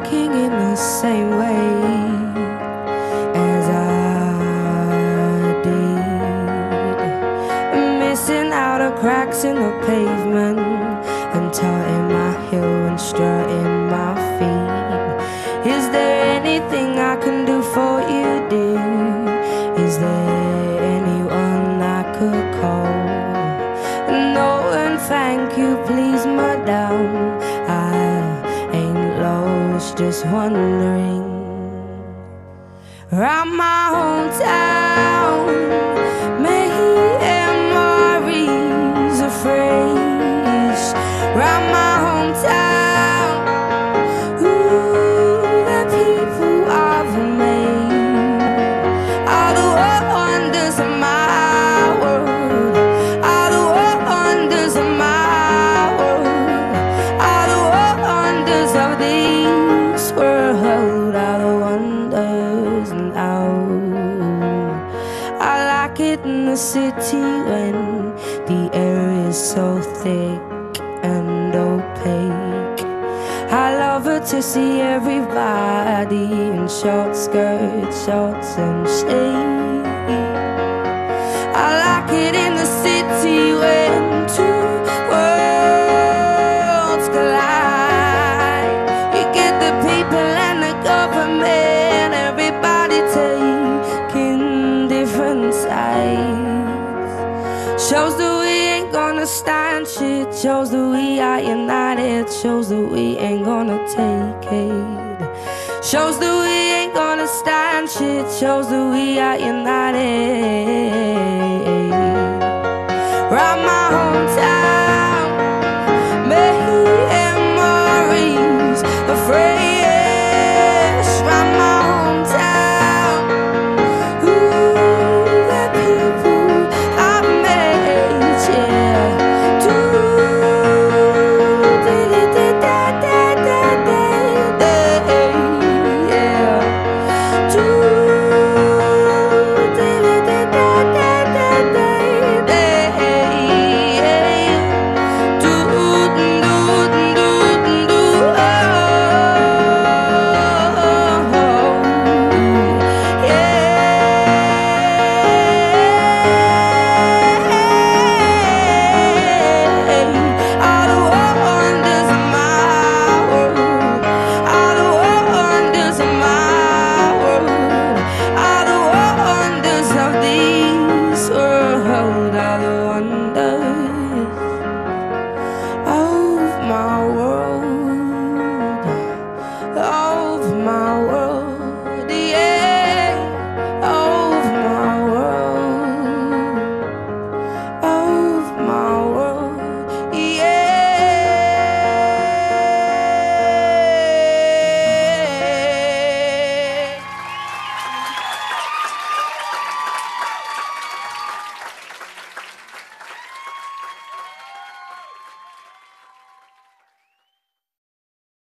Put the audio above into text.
walking in the same way as I did, missing out of cracks in the pavement and tutting my heel and strutting my feet. Is there anything I can do for you, dear? Is there anyone I could call? No, and thank you, lost, just wondering. Around my hometown, memories phrase. Round my hometown, ooh, the people are the wonders of my world. Are the wonders of my world. Are the wonders of this in the city when the air is so thick and opaque. I love it to see everybody in short skirts, shorts, and shades. I like it different. Shows that we ain't gonna stand shit. Shows that we are united. Shows that we ain't gonna take it. Shows that we ain't gonna stand shit. Shows that we are united.